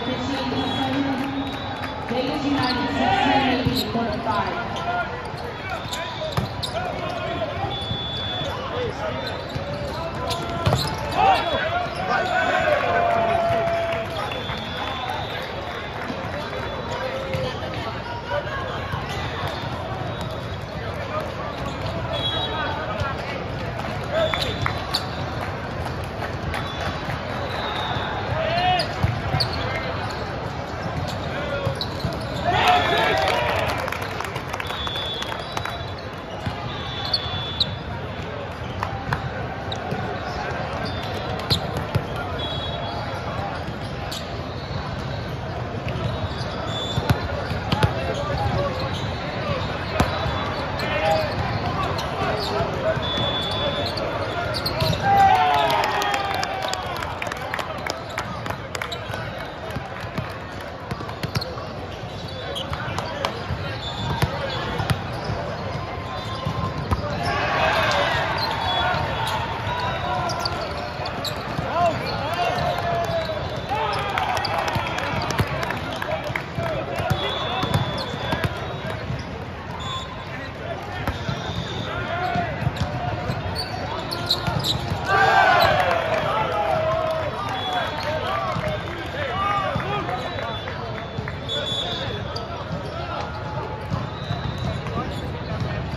5 for your officiating assignment. Vegas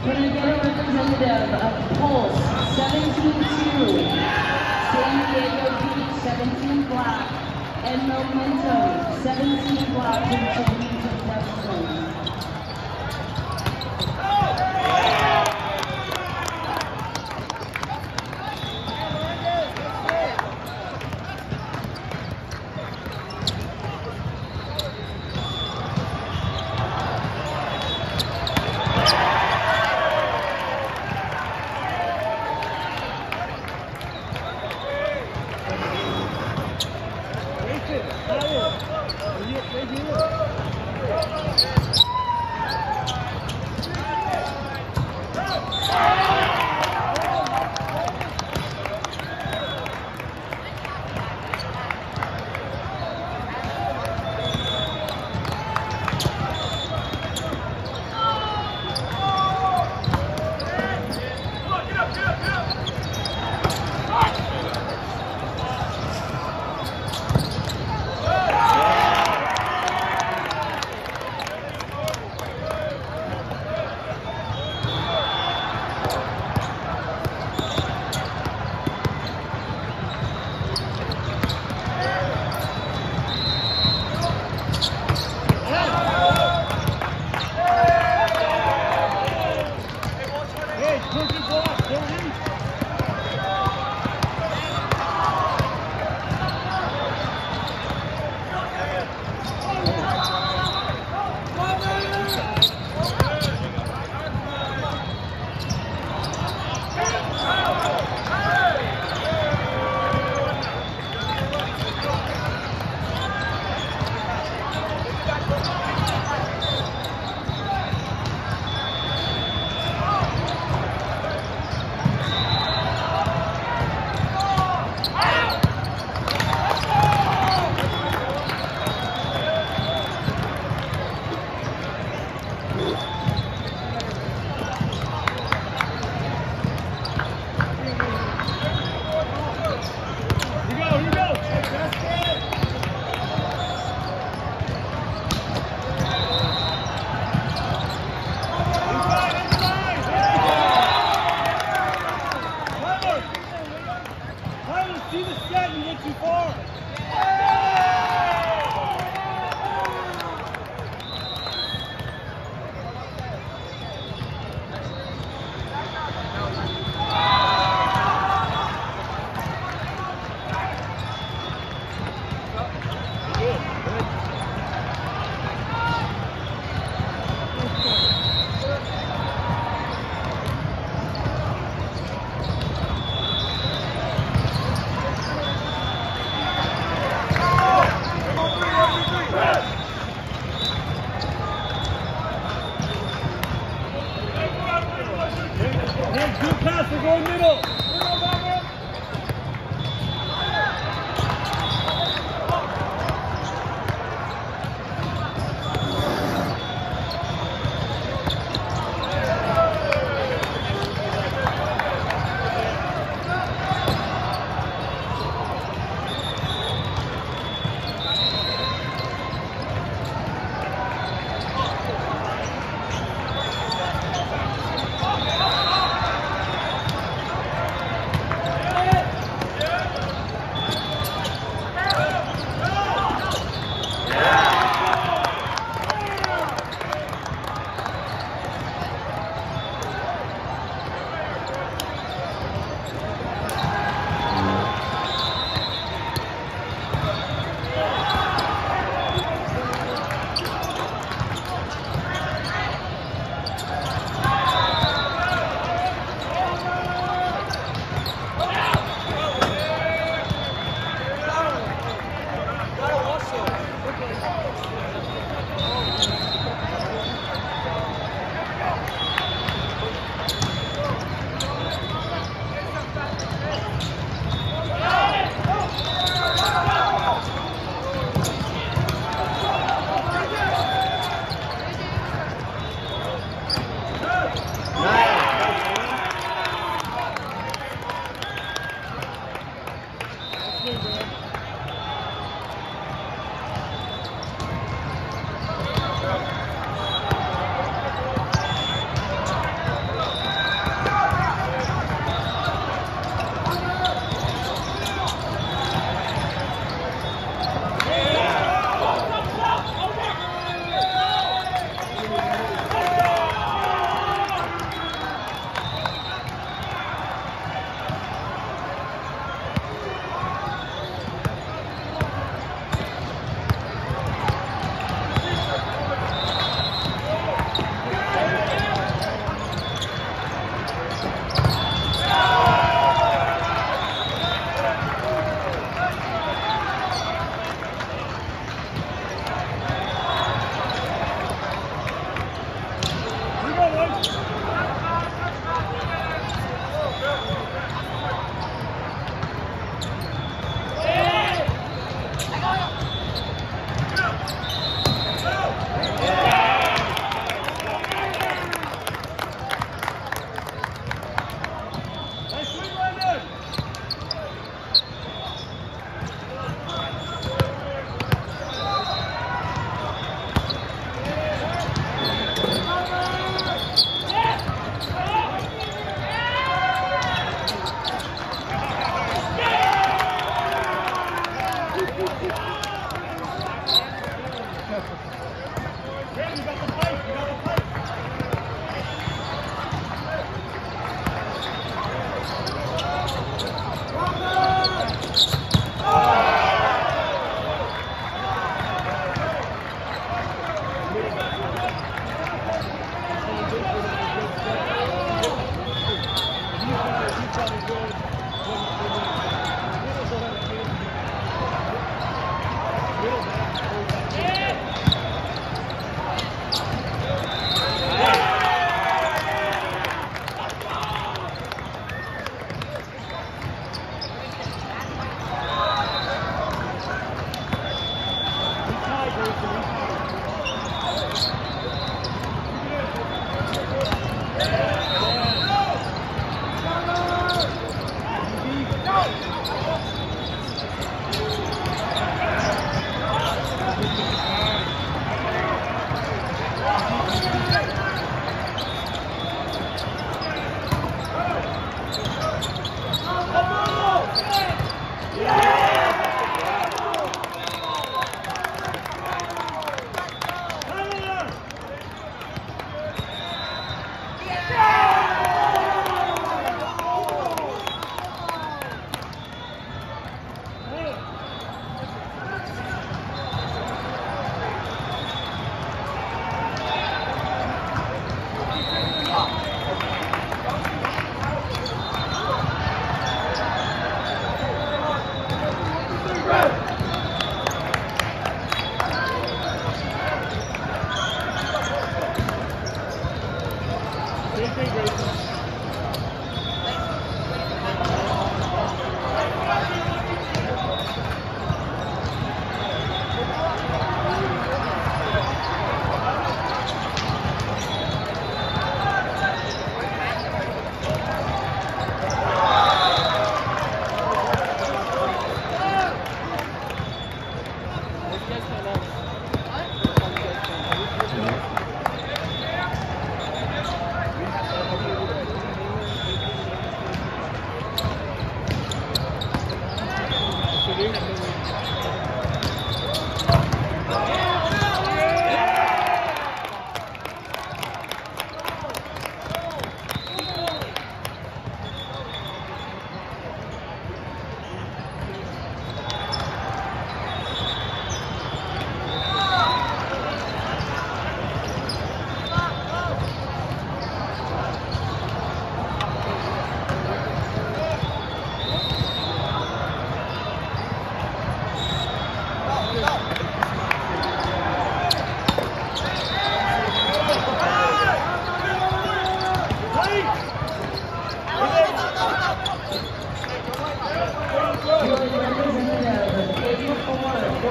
United 1680 to court 5. Can I get a representative of Pulse 17-2, San Diego Beach 17 Black, and Momentum 17 Black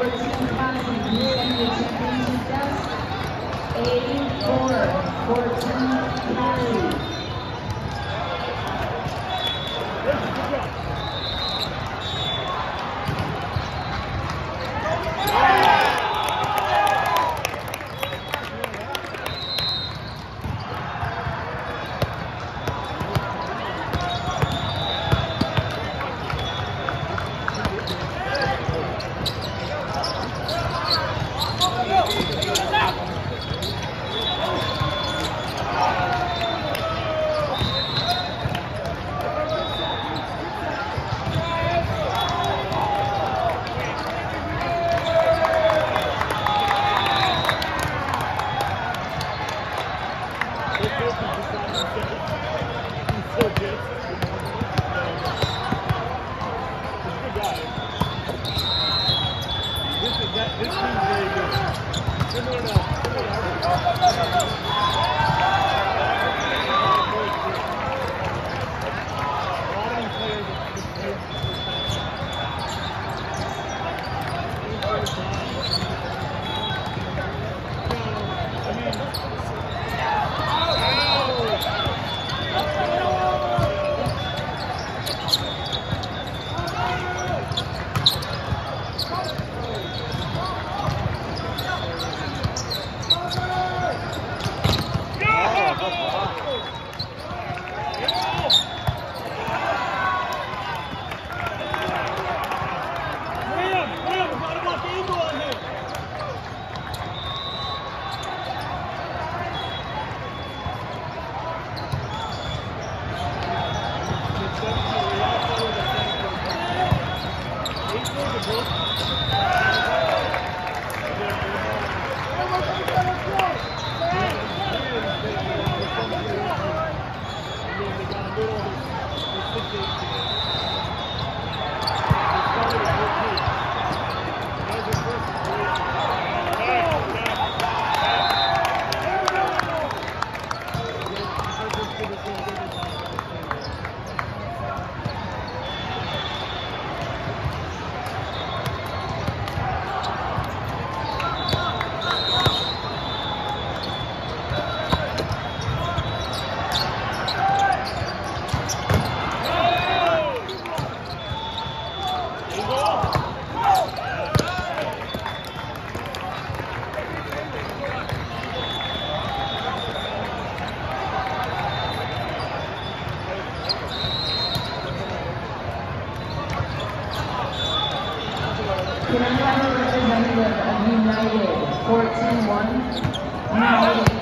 for Team Constant Championship Cups, 84 for Team Thank you.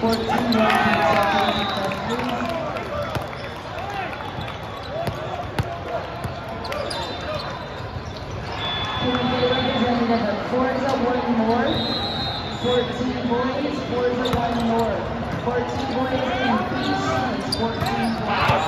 United, 14-1. Canadian Forza 1 North, 14 boys, Forza 1 North. 14 boys in peace, 14 black.